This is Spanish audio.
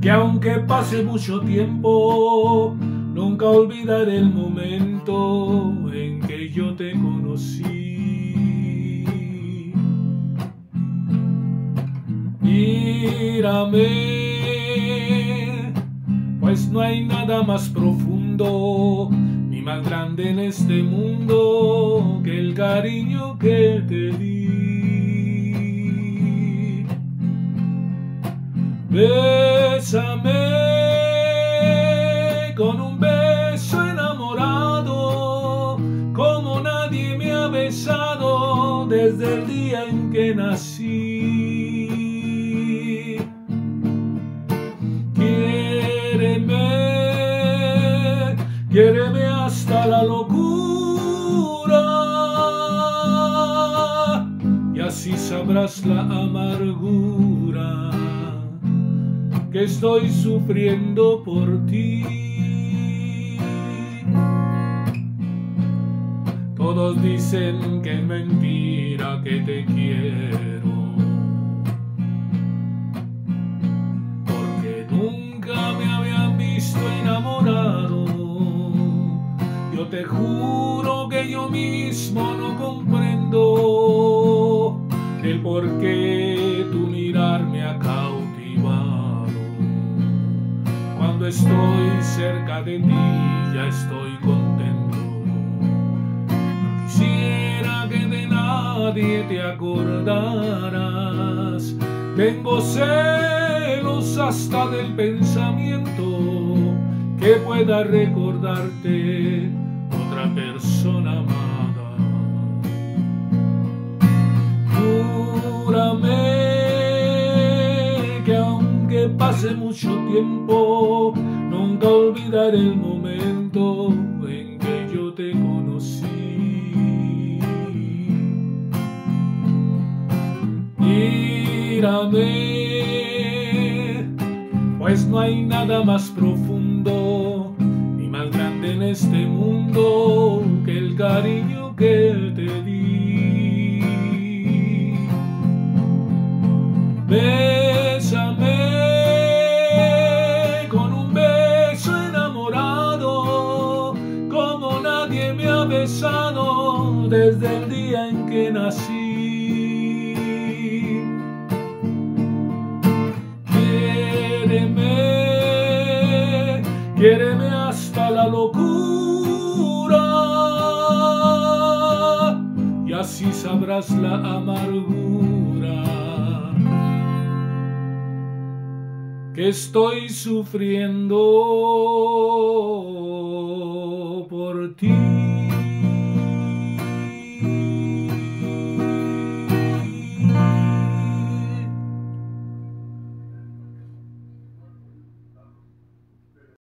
Que aunque pase mucho tiempo, nunca olvidaré el momento en que yo te conocí. Mírame, pues no hay nada más profundo ni más grande en este mundo que el cariño que te di. Bésame con un beso enamorado, como nadie me ha besado desde el día en que nací. Quiéreme, quiéreme hasta la locura, y así sabrás la amargura que estoy sufriendo por ti. Todos dicen que es mentira que te quiero, porque nunca me habían visto enamorado. Yo te juro que yo mismo no comprendo el por estoy cerca de ti ya estoy contento. No quisiera que de nadie te acordaras. Tengo celos hasta del pensamiento que pueda recordarte otra persona pase mucho tiempo, nunca olvidaré el momento en que yo te conocí. Mírame, pues no hay nada más profundo ni más grande en este mundo que el cariño que te di. Desde el día en que nací. Quiéreme, quiéreme hasta la locura y así sabrás la amargura que estoy sufriendo por ti.